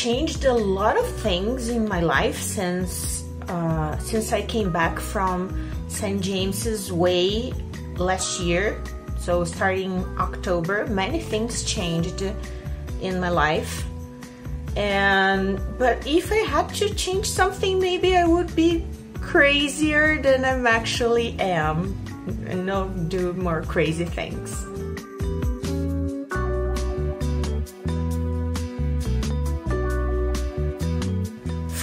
changed a lot of things in my life since uh, since I came back from St. James's Way last year. So starting October, many things changed in my life. And but if I had to change something, maybe I would be crazier than I actually am and not do more crazy things.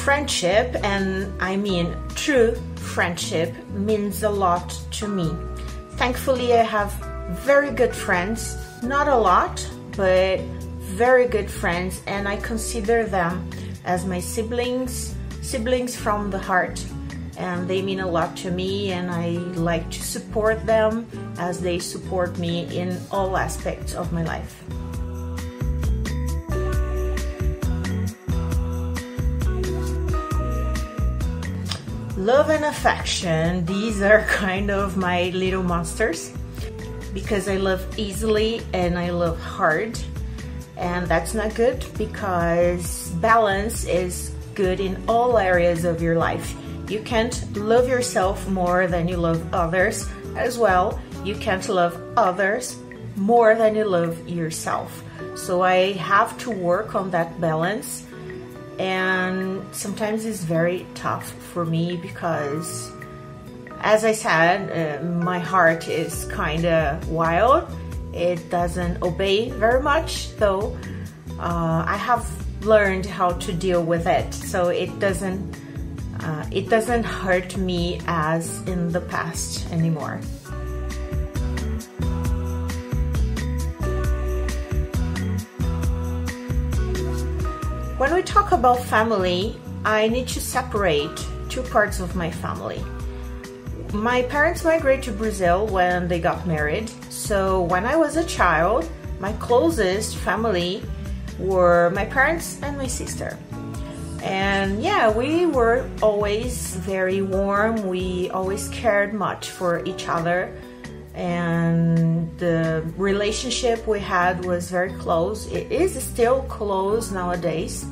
Friendship, and I mean true friendship, means a lot to me. Thankfully, I have very good friends, not a lot, but very good friends, and I consider them as my siblings, siblings from the heart and they mean a lot to me and I like to support them as they support me in all aspects of my life. Love and affection, these are kind of my little monsters because I love easily and I love hard and that's not good because balance is good in all areas of your life you can't love yourself more than you love others as well. You can't love others more than you love yourself. So I have to work on that balance. And sometimes it's very tough for me because, as I said, uh, my heart is kind of wild. It doesn't obey very much, though. Uh, I have learned how to deal with it, so it doesn't uh, it doesn't hurt me as in the past anymore. When we talk about family, I need to separate two parts of my family. My parents migrated to Brazil when they got married, so when I was a child, my closest family were my parents and my sister. And yeah, we were always very warm. We always cared much for each other. And the relationship we had was very close. It is still close nowadays.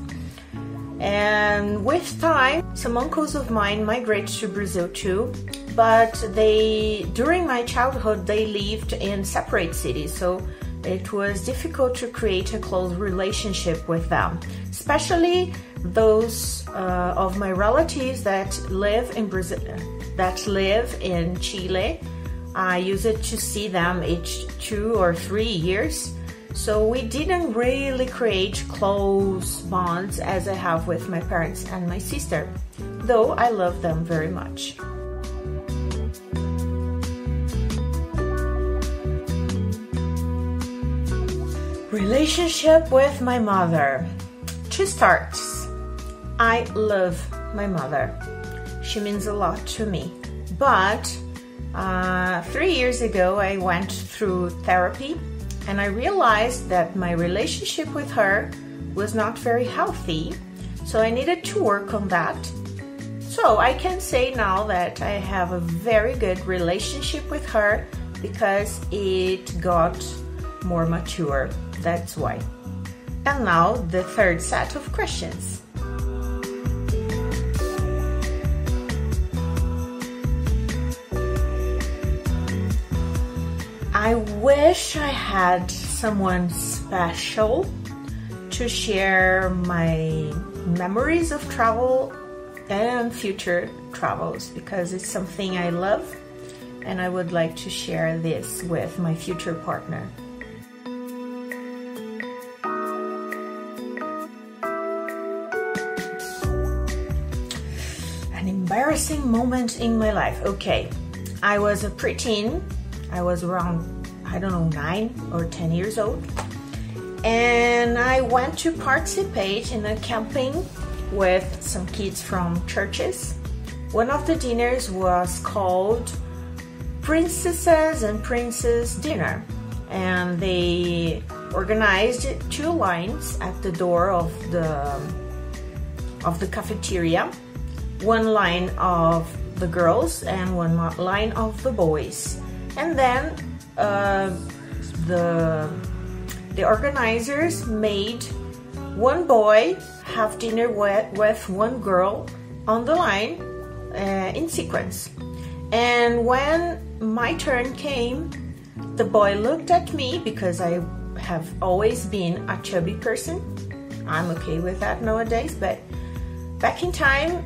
And with time, some uncles of mine migrated to Brazil too. But they, during my childhood, they lived in separate cities. So it was difficult to create a close relationship with them, especially those uh, of my relatives that live in Brazil, that live in Chile. I use it to see them each two or three years. So we didn't really create close bonds as I have with my parents and my sister, though I love them very much. Relationship with my mother. To start, I love my mother. She means a lot to me. But uh, three years ago, I went through therapy and I realized that my relationship with her was not very healthy. So I needed to work on that. So I can say now that I have a very good relationship with her because it got more mature. That's why. And now the third set of questions. Wish I had someone special to share my memories of travel and future travels because it's something I love and I would like to share this with my future partner. An embarrassing moment in my life. Okay, I was a preteen. I was around, I don't know, nine or 10 years old. And I went to participate in a camping with some kids from churches. One of the dinners was called Princesses and Princes Dinner. And they organized two lines at the door of the of the cafeteria one line of the girls and one line of the boys. And then the, the organizers made one boy have dinner with, with one girl on the line uh, in sequence. And when my turn came, the boy looked at me because I have always been a chubby person. I'm okay with that nowadays, but back in time,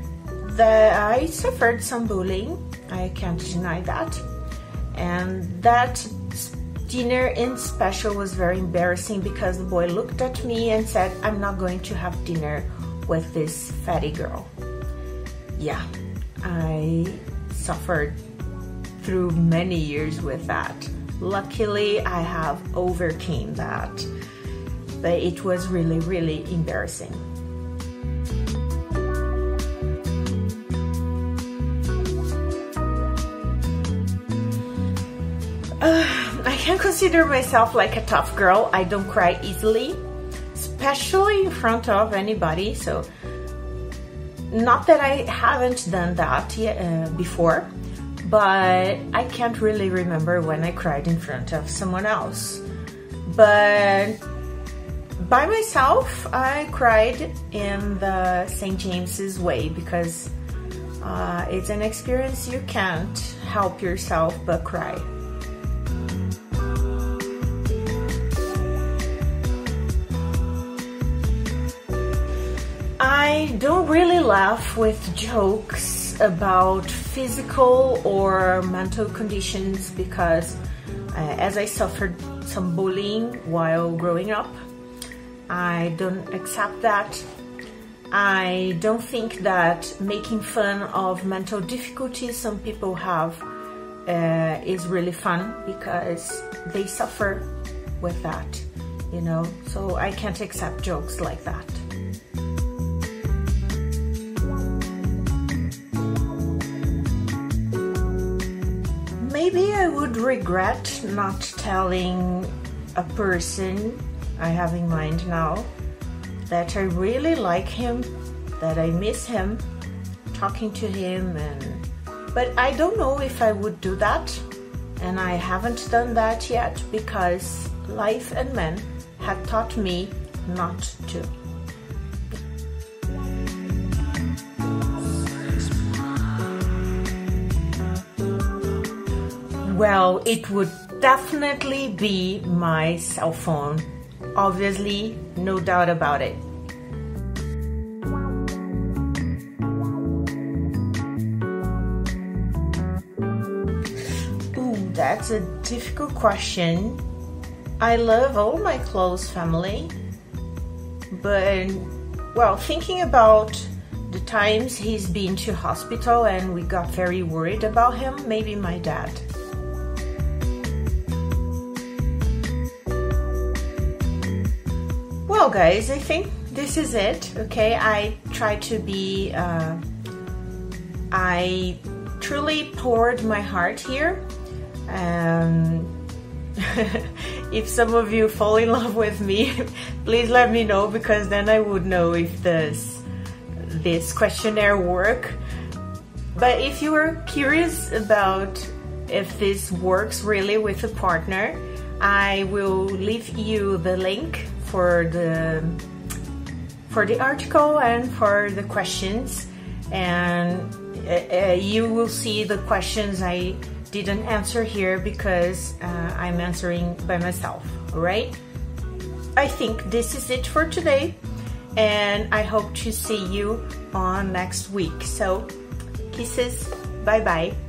I suffered some bullying. I can't deny that. And that dinner in special was very embarrassing because the boy looked at me and said, I'm not going to have dinner with this fatty girl. Yeah, I suffered through many years with that. Luckily, I have overcame that, but it was really, really embarrassing. Uh, can consider myself like a tough girl. I don't cry easily, especially in front of anybody. So, not that I haven't done that uh, before, but I can't really remember when I cried in front of someone else. But by myself, I cried in the St. James's way because uh, it's an experience you can't help yourself but cry. I don't really laugh with jokes about physical or mental conditions because uh, as I suffered some bullying while growing up, I don't accept that. I don't think that making fun of mental difficulties some people have uh, is really fun because they suffer with that, you know, so I can't accept jokes like that. Regret not telling a person I have in mind now that I really like him, that I miss him, talking to him and but I don't know if I would do that and I haven't done that yet because life and men have taught me not to. Well, it would definitely be my cell phone. Obviously, no doubt about it. Ooh, that's a difficult question. I love all my close family, but well, thinking about the times he's been to hospital and we got very worried about him, maybe my dad. Guys, I think this is it. Okay, I try to be. Uh, I truly poured my heart here. Um, if some of you fall in love with me, please let me know because then I would know if this this questionnaire work. But if you are curious about if this works really with a partner, I will leave you the link for the for the article and for the questions. And uh, uh, you will see the questions I didn't answer here because uh, I'm answering by myself. All right? I think this is it for today and I hope to see you on next week. So kisses. Bye bye